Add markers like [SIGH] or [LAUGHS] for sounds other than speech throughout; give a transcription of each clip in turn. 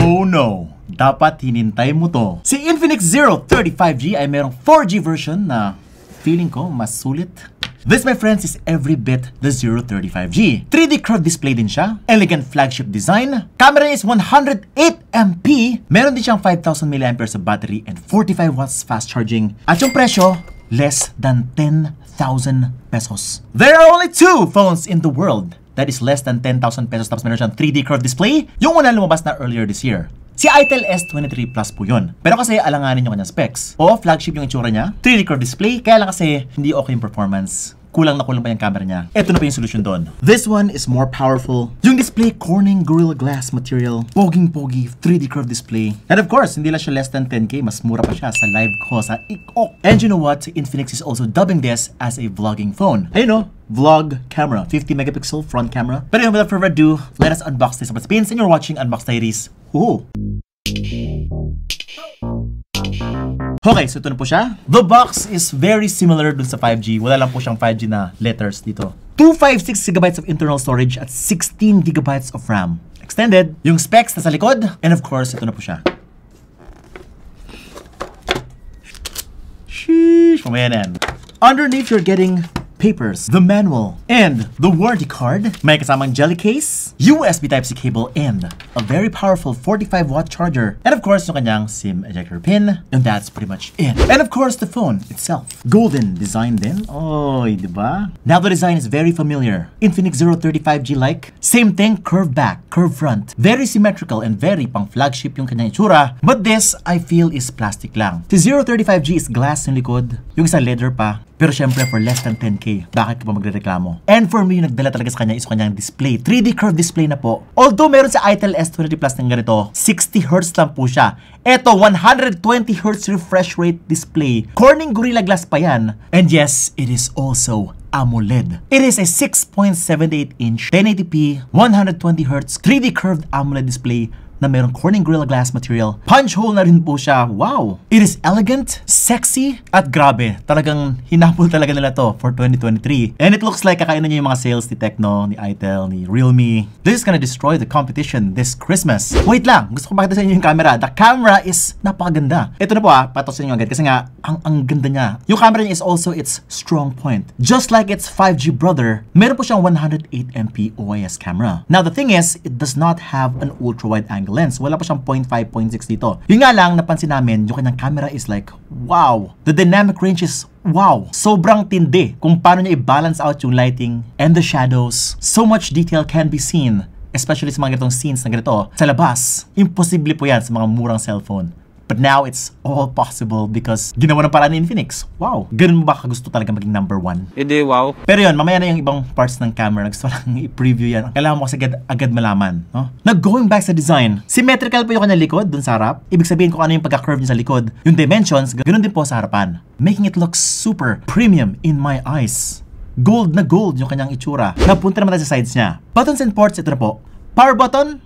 Oh no! Dapat hinintay mo to. Si Infinix Zero 35G ay merong 4G version na feeling ko mas sulit. This, my friends, is every bit the 035G. 3D curved display din siya. Elegant flagship design. Camera is 108MP. Meron din siyang 5,000 mAh sa battery and 45 watts fast charging. At yung presyo, less than 10,000 pesos. There are only two phones in the world that is less than 10,000 pesos tapos meron siyang 3D curved display. Yung una lumabas na earlier this year. Si Itel S23 Plus po yun. Pero kasi alanganin yung kanyang specs. O flagship yung itsura niya, 3D curved display, kaya lang kasi hindi okay yung performance kulang na kulang pa yung camera niya. Ito na pa yung solution doon. This one is more powerful. Yung display, Corning Gorilla Glass material. Poging-pogi, 3D curved display. And of course, hindi lang siya less than 10k, mas mura pa siya sa live ko sa IKOK. And you know what? Infinix is also dubbing this as a vlogging phone. Ayun no, vlog camera, 50 megapixel front camera. But anyway, without further ado, let us unbox this. But Spins, and you're watching Unbox Diaries. Ooh. Okay, so ito na po siya. The box is very similar dun sa 5G. Wala lang po siyang 5G na letters dito. 256GB of internal storage at 16GB of RAM. Extended. Yung specs na sa likod. And of course, ito na po siya. Sheesh, mamaya na yan. Underneath, you're getting papers, the manual, and the warranty card. May kasamang jelly case, USB Type-C cable, and a very powerful 45 watt charger. And of course, yung kanyang SIM ejector pin. And that's pretty much it. And of course, the phone itself. Golden design din. Oy, di? Now the design is very familiar. Infinix 035G-like. Same thing, curved back, curved front. Very symmetrical and very pang flagship yung kanyang itsura. But this, I feel, is plastic lang. Si 035G is glass yung likod. Yung isa leather pa. Pero syempre, for less than 10k, bakit ka pa magre-reklamo? And for me, yung nagdala talaga sa kanya is kanyang display. 3D curved display na po. Although meron sa Itel S20 Plus ng ganito, 60Hz lang po siya. Eto, 120Hz refresh rate display. Corning Gorilla Glass pa yan. And yes, it is also AMOLED. It is a 6.78 inch 1080p 120Hz 3D curved AMOLED display na mayroong Corning Gorilla Glass material. Punch hole na rin po siya. Wow! It is elegant, sexy, at grabe. Talagang hinapol [LAUGHS] talaga nila to for 2023. And it looks like kakainan niya yung mga sales ni Tecno, ni Itel, ni Realme. This is gonna destroy the competition this Christmas. Wait lang! Gusto ko makita sa inyo yung camera. The camera is napakaganda. Ito na po ah, patosin nyo agad kasi nga, ang, ang ganda niya. Yung camera niya is also its strong point. Just like its 5G brother, meron po siyang 108MP OIS camera. Now the thing is, it does not have an ultra-wide angle lens. Wala pa siyang 0.5, 0.6 dito. Yung nga lang, napansin namin, yung kanyang camera is like, wow! The dynamic range is wow, sobrang tindi kung paano niya i-balance out yung lighting and the shadows. So much detail can be seen, especially sa mga ganitong scenes na ganito. Sa labas, imposible po yan sa mga murang cellphone. But now it's all possible because ginawa ng paraan ni Infinix. Wow. Ganun mo ba kagusto talaga maging number one? Hindi, wow. Pero yun, mamaya na yung ibang parts ng camera. Gusto lang [LAUGHS] i-preview yan. Kailangan mo kasi agad, agad malaman. No? Now, going back sa design, symmetrical po yung kanyang likod dun sa harap. Ibig sabihin kung ano yung pagka-curve niya sa likod. Yung dimensions, ganun din po sa harapan. Making it look super premium in my eyes. Gold na gold yung kanyang itsura. Napunta naman tayo sa sides niya. Buttons and ports, ito na po. Power button,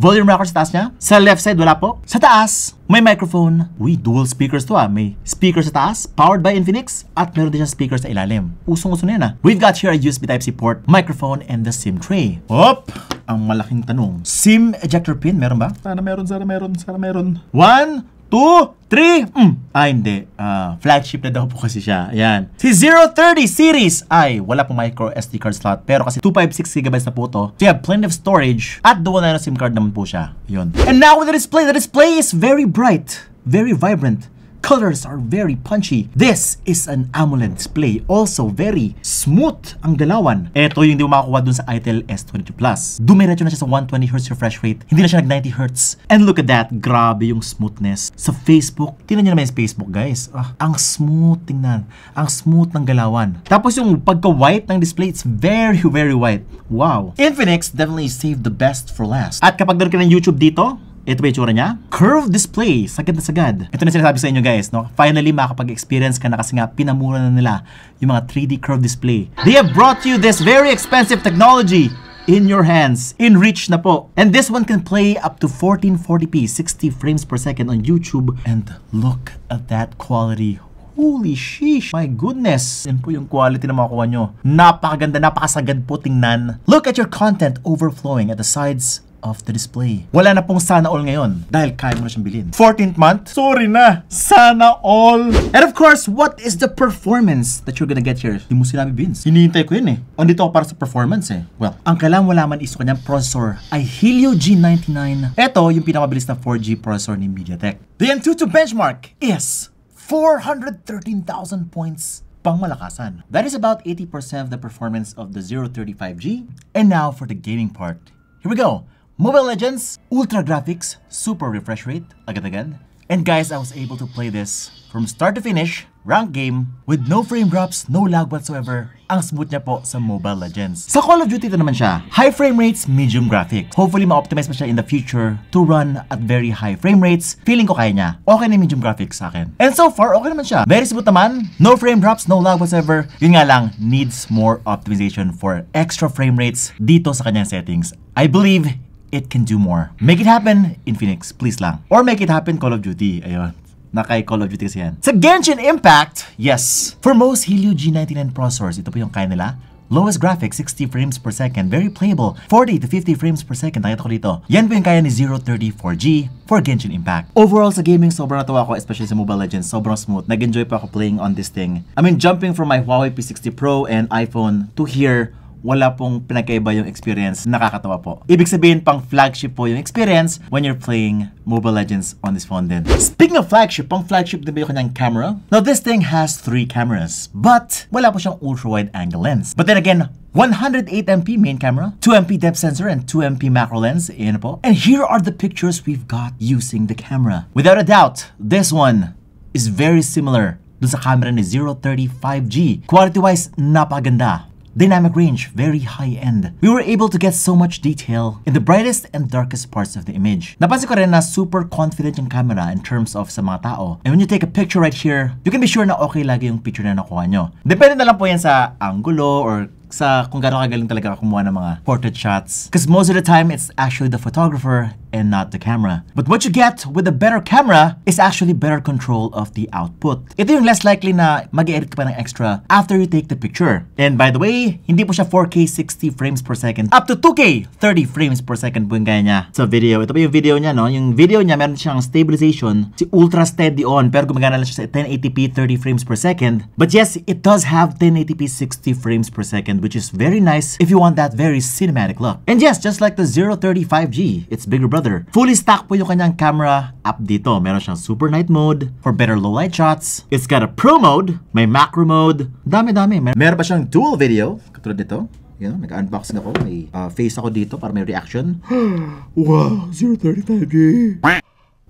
Volume rocker sa taas niya. Sa left side, wala po. Sa taas, may microphone. Uy, dual speakers to ah. May speaker sa taas, powered by Infinix, at meron din siya speaker sa ilalim. Usong-uso na yan ah. We've got here a USB Type-C port, microphone, and the SIM tray. Op! Ang malaking tanong. SIM ejector pin, meron ba? Sana meron, sana meron, sana meron. One, two, three. Mm. Ah, hindi. Ah, flagship na daw po kasi siya. Ayan. Si 030 series ay wala pong micro SD card slot. Pero kasi 256GB na po to. So you have plenty of storage. At the 1 SIM card naman po siya. Yun. And now with the display. The display is very bright. Very vibrant. Colors are very punchy. This is an AMOLED display. Also, very smooth ang galawan. Ito yung hindi mo makakuha dun sa Itel S22 Plus. Dumiretso na siya sa 120Hz refresh rate. Hindi na siya nag 90Hz. And look at that. Grabe yung smoothness. Sa Facebook, tingnan nyo naman yung Facebook, guys. Ah, ang smooth tingnan. Ang smooth ng galawan. Tapos yung pagka-white ng display, it's very, very white. Wow. Infinix definitely saved the best for last. At kapag naroon ka ng YouTube dito, ito ba yung tsura niya? Curved display, sagad na sagad. Ito na sinasabi sa inyo guys, no? Finally, makakapag-experience ka na kasi nga pinamura na nila yung mga 3D curved display. They have brought you this very expensive technology in your hands, in reach na po. And this one can play up to 1440p, 60 frames per second on YouTube. And look at that quality. Holy sheesh! My goodness! Yan po yung quality na makukuha nyo. Napakaganda, napakasagad po tingnan. Look at your content overflowing at the sides of the display. Wala na pong sana all ngayon dahil kaya mo na siyang bilhin. 14th month? Sorry na! Sana all! And of course, what is the performance that you're gonna get here? Hindi mo sinabi, Vince. Hinihintay ko yun eh. Andito ako para sa performance eh. Well, ang kailangan mo laman is kanyang processor ay Helio G99. Ito yung pinakamabilis na 4G processor ni MediaTek. The Antutu benchmark is 413,000 points pangmalakasan. That is about 80% of the performance of the 035G. And now for the gaming part. Here we go. Mobile Legends, Ultra Graphics, Super Refresh Rate, agad-agad. And guys, I was able to play this from start to finish, rank game, with no frame drops, no lag whatsoever. Ang smooth niya po sa Mobile Legends. Sa Call of Duty ito naman siya, high frame rates, medium graphics. Hopefully ma-optimize pa siya in the future to run at very high frame rates. Feeling ko kaya niya. Okay na medium graphics sa akin. And so far, okay naman siya. Very smooth naman, no frame drops, no lag whatsoever. Yun nga lang, needs more optimization for extra frame rates dito sa kanyang settings. I believe it can do more. Make it happen, Infinix, please lang. Or make it happen, Call of Duty. Ayun. Na kay Call of Duty kasi yan. Sa Genshin Impact, yes. For most Helio G99 processors, ito po yung kaya nila. Lowest graphics, 60 frames per second. Very playable. 40 to 50 frames per second. Nakita ko dito. Yan po yung kaya ni 034G for Genshin Impact. Overall, sa gaming, sobrang natuwa ako, especially sa Mobile Legends. Sobrang smooth. Nag-enjoy pa ako playing on this thing. I mean, jumping from my Huawei P60 Pro and iPhone to here, wala pong pinagkaiba yung experience. Nakakatawa po. Ibig sabihin, pang flagship po yung experience when you're playing Mobile Legends on this phone din. Speaking of flagship, pang flagship din ba yung kanyang camera? Now, this thing has three cameras, but wala po siyang ultra-wide angle lens. But then again, 108MP main camera, 2MP depth sensor, and 2MP macro lens. Ayan po. And here are the pictures we've got using the camera. Without a doubt, this one is very similar dun sa camera ni 035G. Quality-wise, napaganda. Dynamic range, very high-end. We were able to get so much detail in the brightest and darkest parts of the image. Napansin ko rin na super confident yung camera in terms of sa mga tao. And when you take a picture right here, you can be sure na okay lagi yung picture na nakuha nyo. Depende na lang po yan sa angulo or sa kung gaano kagaling talaga kumuha ng mga portrait shots. Because most of the time, it's actually the photographer and not the camera. But what you get with a better camera is actually better control of the output. Ito yung less likely na mag-edit ka pa ng extra after you take the picture. And by the way, hindi po siya 4K 60 frames per second. Up to 2K 30 frames per second po yung niya sa video. Ito pa yung video niya, no? Yung video niya, meron siyang stabilization, si ultra steady on, pero gumagana lang siya sa 1080p 30 frames per second. But yes, it does have 1080p 60 frames per second, which is very nice if you want that very cinematic look. And yes, just like the 035G, its bigger brother, fully stock po yung kanyang camera app dito. Meron siyang super night mode for better low light shots. It's got a pro mode, may macro mode, dami-dami. Mer meron pa siyang dual video, katulad nito. Yan, nag-unboxing ako. May uh, face ako dito para may reaction. [GASPS] wow, 035G.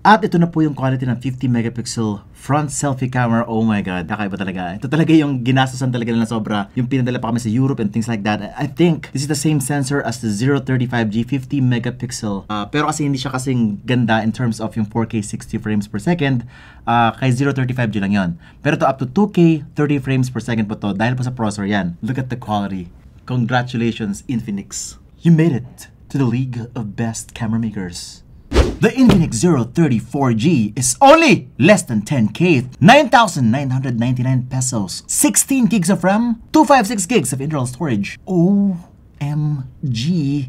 At ito na po yung quality ng 50 megapixel front selfie camera. Oh my god, kakaiba talaga. Ito talaga yung ginastosan talaga na sobra. Yung pinadala pa kami sa Europe and things like that. I think this is the same sensor as the 035G 50 megapixel. Uh, pero kasi hindi siya kasing ganda in terms of yung 4K 60 frames per second. Uh, kay 035G lang yon. Pero to up to 2K 30 frames per second po to dahil po sa processor yan. Look at the quality. Congratulations Infinix. You made it to the league of best camera makers. The Infinix 034G is only less than 10k, 9,999 pesos, 16 gigs of RAM, 256 gigs of internal storage. OMG,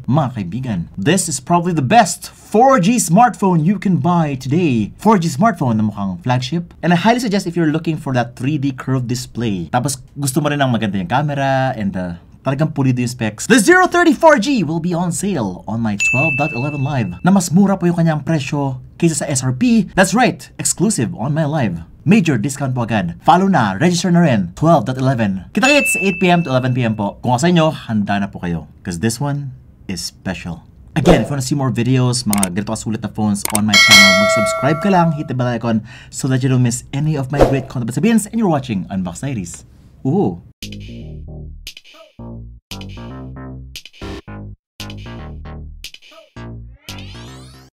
mga kaibigan. This is probably the best 4G smartphone you can buy today. 4G smartphone na mukhang flagship. And I highly suggest if you're looking for that 3D curved display. Tapos gusto mo rin ng maganda yung camera and the talagang pulido yung specs. The 034G will be on sale on my 12.11 live na mas mura po yung kanyang presyo kaysa sa SRP. That's right, exclusive on my live. Major discount po agad. Follow na, register na rin. 12.11. Kita-kits 8pm to 11pm po. Kung sa inyo, handa na po kayo. Because this one is special. Again, if you want to see more videos, mga ganito kasulit na phones on my channel, mag-subscribe ka lang, hit the bell icon so that you don't miss any of my great content. But sabihin, and you're watching Unbox 90s. Ooh.